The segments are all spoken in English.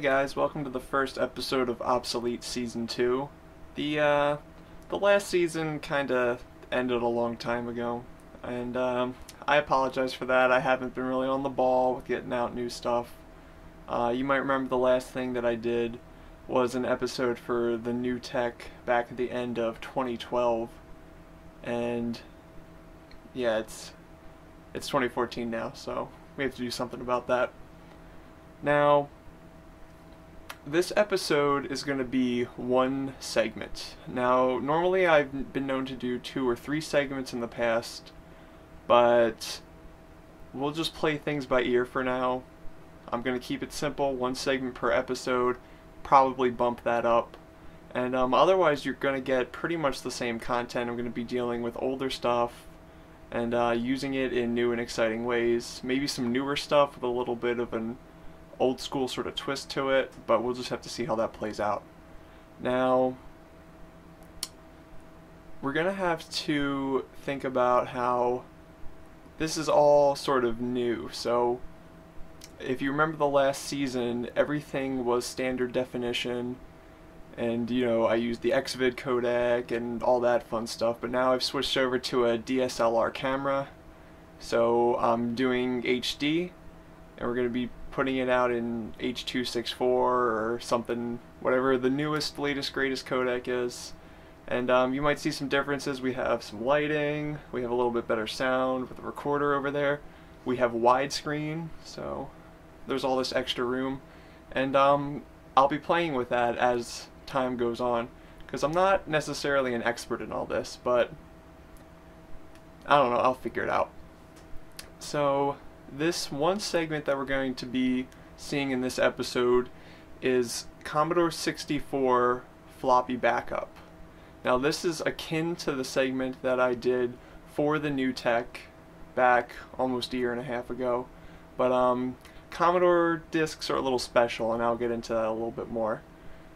Guys, welcome to the first episode of Obsoleet Season 2. The, uh, the last season kinda ended a long time ago, and, um, I apologize for that. I haven't been really on the ball with getting out new stuff. Uh, you might remember the last thing that I did was an episode for the new tech back at the end of 2012, and, yeah, it's, it's 2014 now, so we have to do something about that. Now, this episode is going to be one segment. Now, normally I've been known to do two or three segments in the past, but we'll just play things by ear for now. I'm going to keep it simple, one segment per episode, probably bump that up. And um, otherwise, you're going to get pretty much the same content. I'm going to be dealing with older stuff and uh, using it in new and exciting ways. Maybe some newer stuff with a little bit of an old school sort of twist to it, but we'll just have to see how that plays out. Now, we're going to have to think about how this is all sort of new. So, if you remember the last season, everything was standard definition, and you know, I used the Xvid codec and all that fun stuff, but now I've switched over to a DSLR camera. So, I'm doing HD, and we're going to be putting it out in H.264 or something, whatever the newest, latest, greatest codec is. And um, you might see some differences. We have some lighting, we have a little bit better sound with the recorder over there. We have widescreen, so there's all this extra room. And um, I'll be playing with that as time goes on, because I'm not necessarily an expert in all this, but I don't know, I'll figure it out. So this one segment that we're going to be seeing in this episode is Commodore 64 floppy backup. Now this is akin to the segment that I did for the new tech back almost a year and a half ago, but um, Commodore discs are a little special and I'll get into that a little bit more.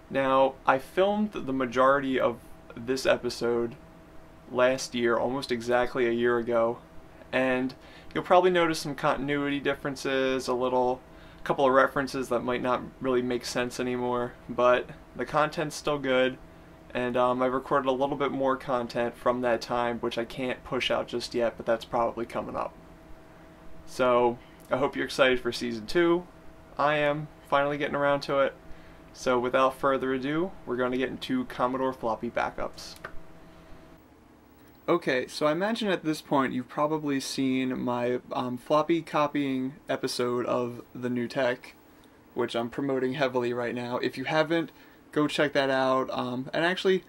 Now I filmed the majority of this episode last year, almost exactly a year ago, and You'll probably notice some continuity differences, a little a couple of references that might not really make sense anymore, but the content's still good, and um, I've recorded a little bit more content from that time, which I can't push out just yet, but that's probably coming up. So, I hope you're excited for Season 2. I am, finally getting around to it. So without further ado, we're going to get into Commodore floppy backups. Okay, so I imagine at this point you've probably seen my um, floppy copying episode of the new tech, which I'm promoting heavily right now. If you haven't, go check that out. Um, and actually,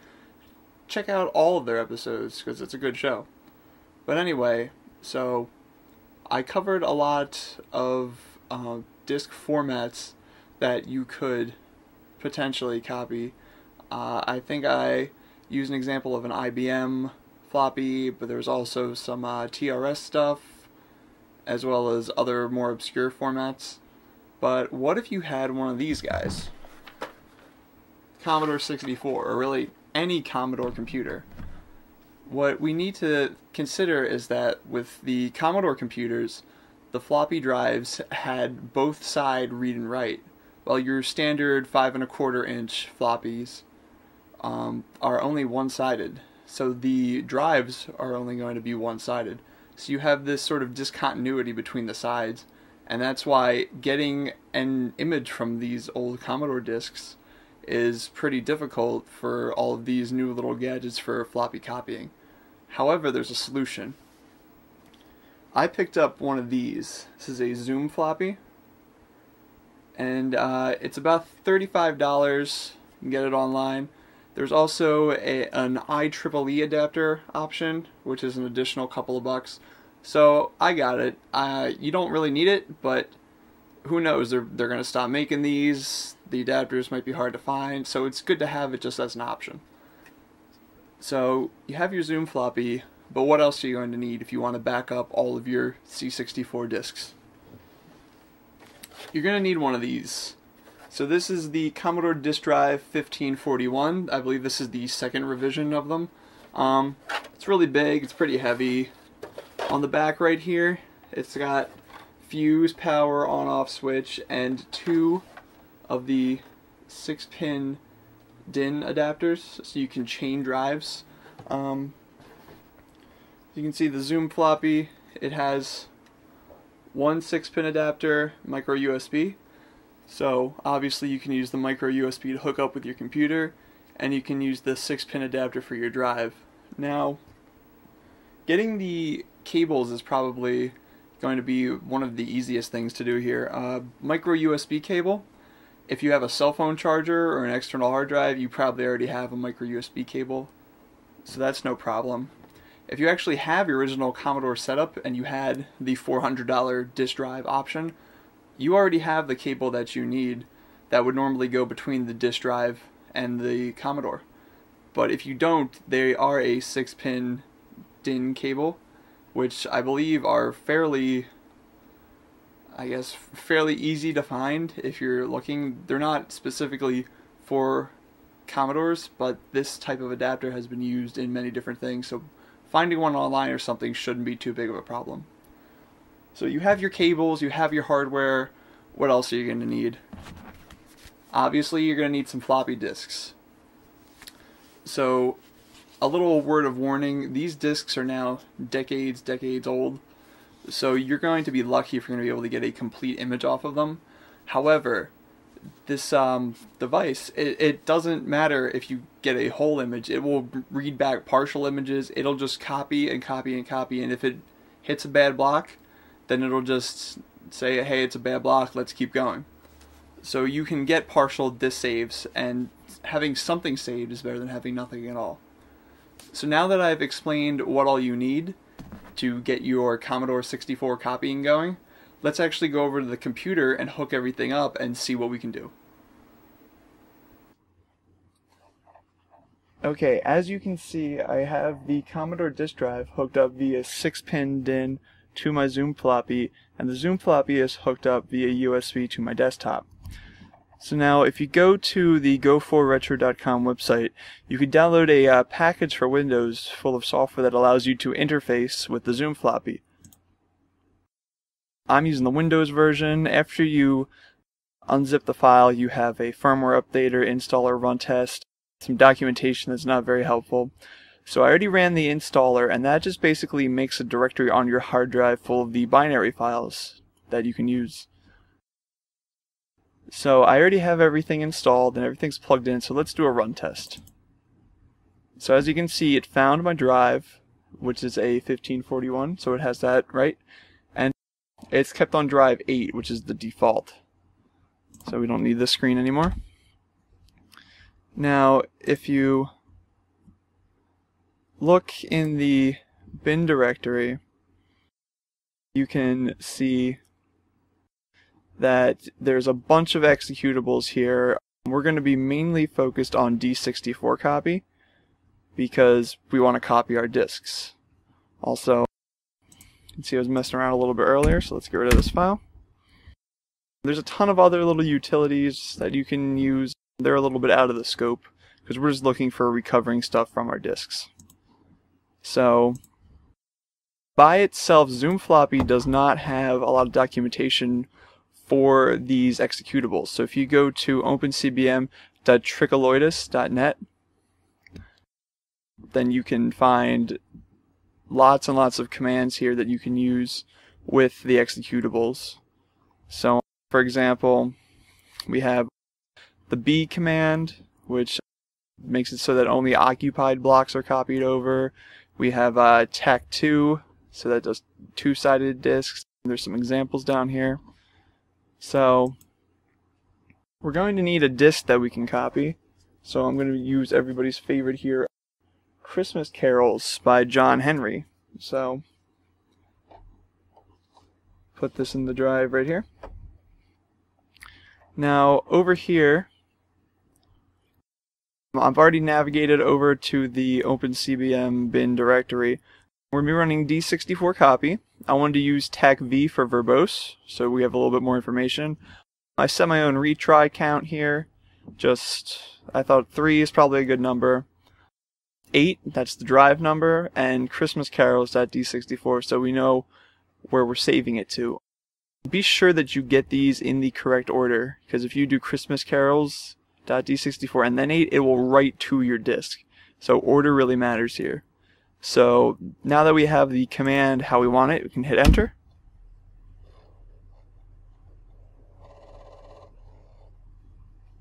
check out all of their episodes because it's a good show. But anyway, so I covered a lot of uh, disk formats that you could potentially copy. Uh, I think I used an example of an IBM floppy, but there's also some uh, TRS stuff, as well as other more obscure formats. But what if you had one of these guys? Commodore 64, or really any Commodore computer. What we need to consider is that with the Commodore computers, the floppy drives had both side read and write, while your standard five and a quarter inch floppies um, are only one sided. So the drives are only going to be one-sided. So you have this sort of discontinuity between the sides, and that's why getting an image from these old Commodore disks is pretty difficult for all of these new little gadgets for floppy copying. However, there's a solution. I picked up one of these. This is a ZoomFloppy, and uh, it's about $35. You can get it online. There's also a, an IEEE adapter option, which is an additional couple of bucks. So I got it. Uh, you don't really need it, but who knows? They're they're gonna stop making these. The adapters might be hard to find, so it's good to have it just as an option. So you have your ZoomFloppy, but what else are you going to need if you want to back up all of your C64 disks? You're going to need one of these. So this is the Commodore Disk Drive 1541. I believe this is the second revision of them. Um, it's really big, it's pretty heavy. On the back right here, it's got fuse, power, on-off switch, and two of the 6-pin DIN adapters, so you can chain drives. Um, you can see the ZoomFloppy, it has one 6-pin adapter, micro USB, so obviously you can use the micro USB to hook up with your computer and you can use the 6 pin adapter for your drive. Now getting the cables is probably going to be one of the easiest things to do here. Uh, micro USB cable, if you have a cell phone charger or an external hard drive you probably already have a micro USB cable so that's no problem. If you actually have your original Commodore setup and you had the $400 disk drive option, you already have the cable that you need that would normally go between the disk drive and the Commodore. But if you don't, they are a 6 pin DIN cable, which I believe are fairly, I guess, fairly easy to find if you're looking. They're not specifically for Commodores, but this type of adapter has been used in many different things, so finding one online or something shouldn't be too big of a problem. So you have your cables, you have your hardware. What else are you going to need? Obviously, you're going to need some floppy disks. So, a little word of warning these disks are now decades, decades old. So, you're going to be lucky if you're going to be able to get a complete image off of them. However, this um, device, it, it doesn't matter if you get a whole image. It will read back partial images. It'll just copy and copy and copy. And if it hits a bad block, then it'll just say, hey, it's a bad block, let's keep going. So you can get partial disk saves, and having something saved is better than having nothing at all. So now that I've explained what all you need to get your Commodore 64 copying going, let's actually go over to the computer and hook everything up and see what we can do. Okay, as you can see, I have the Commodore disk drive hooked up via 6-pin DIN to my ZoomFloppy, and the ZoomFloppy is hooked up via USB to my desktop. So now, if you go to the go4retro.com website, you can download a uh, package for Windows full of software that allows you to interface with the ZoomFloppy. I'm using the Windows version. After you unzip the file, you have a firmware updater, installer, run test, some documentation that's not very helpful. So I already ran the installer and that just basically makes a directory on your hard drive full of the binary files that you can use. So I already have everything installed and everything's plugged in so let's do a run test. So as you can see it found my drive, which is a 1541, so it has that right. And it's kept on drive 8, which is the default. So we don't need this screen anymore. Now, if you look in the bin directory, you can see that there's a bunch of executables here. We're going to be mainly focused on D64 copy because we want to copy our disks. Also, you can see I was messing around a little bit earlier, so let's get rid of this file. There's a ton of other little utilities that you can use. They're a little bit out of the scope because we're just looking for recovering stuff from our disks. So, by itself, ZoomFloppy does not have a lot of documentation for these executables. So if you go to opencbm.trikaliotis.net, then you can find lots and lots of commands here that you can use with the executables. So, for example, we have the B command, which makes it so that only occupied blocks are copied over. We have uh, TAC2, so that does two-sided disks. There's some examples down here. So we're going to need a disk that we can copy. So I'm going to use everybody's favorite here, Christmas Carols by John Henry. So put this in the drive right here. Now over here, I've already navigated over to the OpenCBM bin directory. We're going to be running D64 copy. I wanted to use TAC V for verbose, so we have a little bit more information. I set my own retry count here. Just, I thought 3 is probably a good number. 8, that's the drive number, and Christmas Carols at D64, so we know where we're saving it to. Be sure that you get these in the correct order, because if you do Christmas Carols .d64 and then 8, it will write to your disk. So order really matters here. So now that we have the command how we want it, we can hit enter.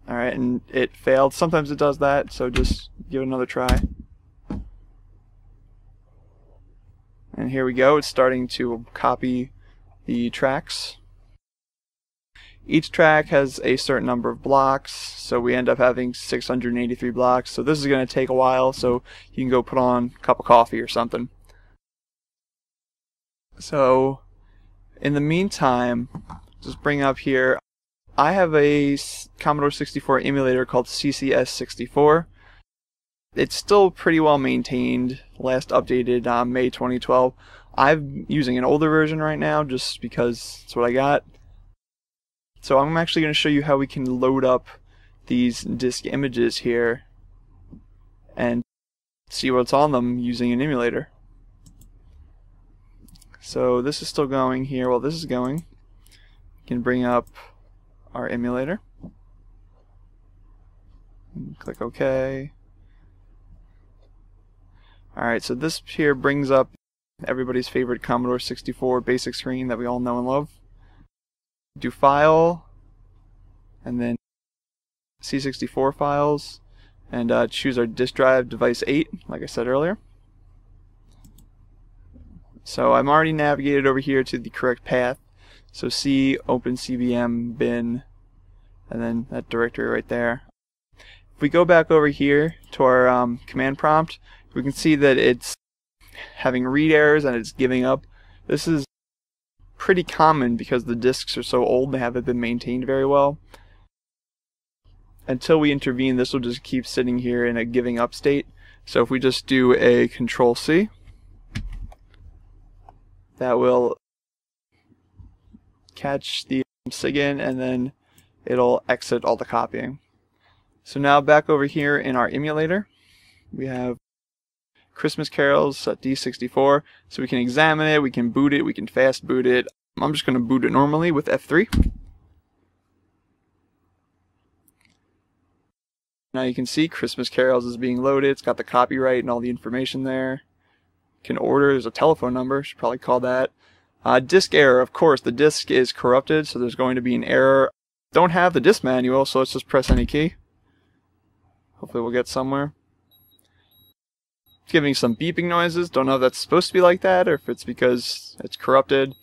Alright, and it failed. Sometimes it does that, so just give it another try. And here we go, it's starting to copy the tracks. Each track has a certain number of blocks, so we end up having 683 blocks. So this is going to take a while, so you can go put on a cup of coffee or something. So, in the meantime, just bring up here, I have a Commodore 64 emulator called CCS64. It's still pretty well maintained, last updated uh, May 2012. I'm using an older version right now just because it's what I got. So I'm actually going to show you how we can load up these disk images here and see what's on them using an emulator. So this is still going here while this is going. We can bring up our emulator. Click OK. Alright, so this here brings up everybody's favorite Commodore 64 basic screen that we all know and love do file and then C64 files and uh, choose our disk drive device 8 like I said earlier. So I'm already navigated over here to the correct path. So C open CBM bin and then that directory right there. If we go back over here to our um, command prompt, we can see that it's having read errors and it's giving up. This is pretty common because the discs are so old they haven't been maintained very well. Until we intervene, this will just keep sitting here in a giving up state. So if we just do a control C, that will catch the SIGINT and then it'll exit all the copying. So now back over here in our emulator, we have Christmas carols at D64. So we can examine it, we can boot it, we can fast boot it. I'm just going to boot it normally with F3. Now you can see Christmas carols is being loaded. It's got the copyright and all the information there. You can order. There's a telephone number. Should probably call that. Uh, disk error. Of course, the disk is corrupted, so there's going to be an error. Don't have the disk manual, so let's just press any key. Hopefully we'll get somewhere. Giving some beeping noises. Don't know if that's supposed to be like that or if it's because it's corrupted.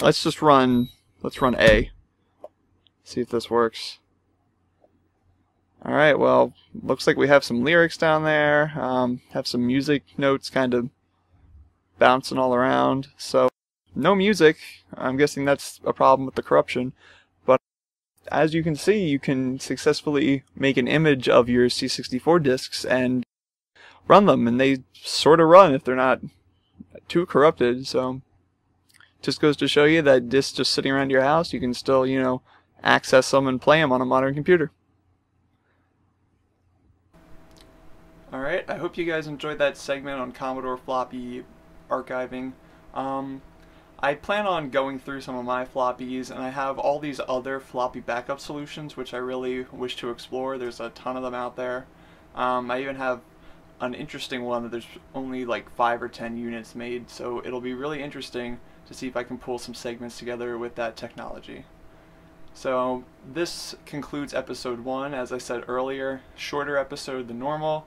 Let's just run, let's run A. See if this works. Alright, well, looks like we have some lyrics down there, um, have some music notes kind of bouncing all around. So, no music. I'm guessing that's a problem with the corruption. But as you can see, you can successfully make an image of your C64 discs and run them, and they sort of run if they're not too corrupted. So, just goes to show you that discs just sitting around your house, you can still, you know, access them and play them on a modern computer. Alright, I hope you guys enjoyed that segment on Commodore floppy archiving. Um, I plan on going through some of my floppies, and I have all these other floppy backup solutions which I really wish to explore. There's a ton of them out there. Um, I even have an interesting one that there's only like 5 or 10 units made, so it'll be really interesting to see if I can pull some segments together with that technology. So this concludes episode 1, as I said earlier, shorter episode than normal.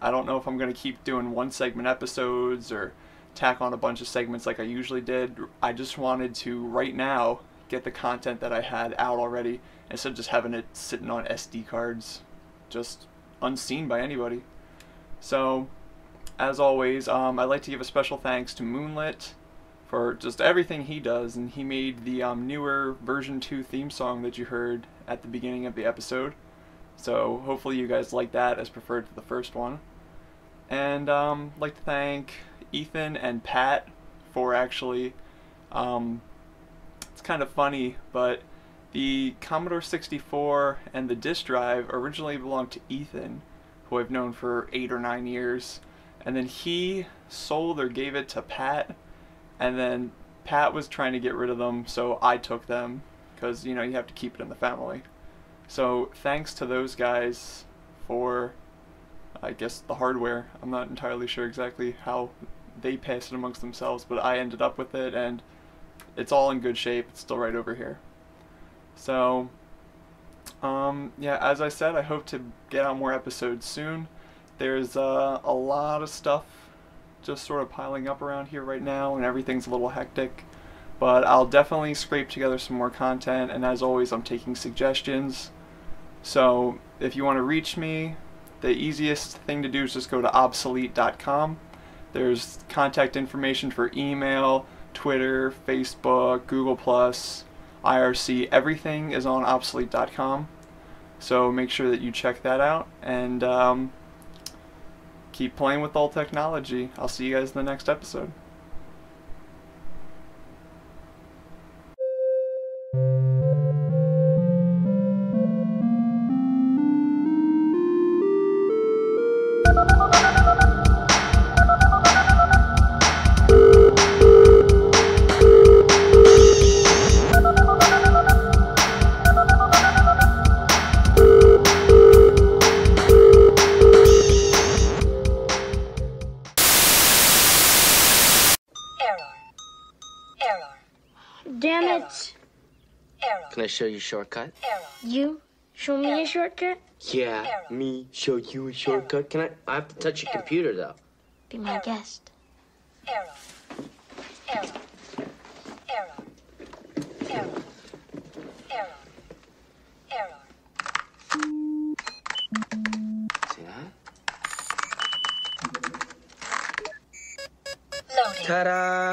I don't know if I'm going to keep doing one segment episodes or tack on a bunch of segments like I usually did. I just wanted to, right now, get the content that I had out already instead of just having it sitting on SD cards, just unseen by anybody. So, as always, um, I'd like to give a special thanks to Moonlit for just everything he does, and he made the um, newer version 2 theme song that you heard at the beginning of the episode. So hopefully you guys like that as preferred to the first one. And um, I'd like to thank Ethan and Pat for actually. Um, it's kind of funny, but the Commodore 64 and the disk drive originally belonged to Ethan, who I've known for eight or nine years. And then he sold or gave it to Pat, and then Pat was trying to get rid of them, so I took them because you know you have to keep it in the family. So thanks to those guys for, I guess, the hardware. I'm not entirely sure exactly how they passed it amongst themselves, but I ended up with it, and it's all in good shape. It's still right over here. So, um, yeah, as I said, I hope to get on more episodes soon. There's uh, a lot of stuff just sort of piling up around here right now, and everything's a little hectic. But I'll definitely scrape together some more content, and as always, I'm taking suggestions. So if you want to reach me, the easiest thing to do is just go to obsoleet.com. There's contact information for email, Twitter, Facebook, Google+, IRC, everything is on obsoleet.com. So make sure that you check that out and um, keep playing with all technology. I'll see you guys in the next episode. Can I show you a shortcut? You show me a shortcut? Yeah, me show you a shortcut. Can I? I have to touch your computer though. Be my guest. See that? Ta-da!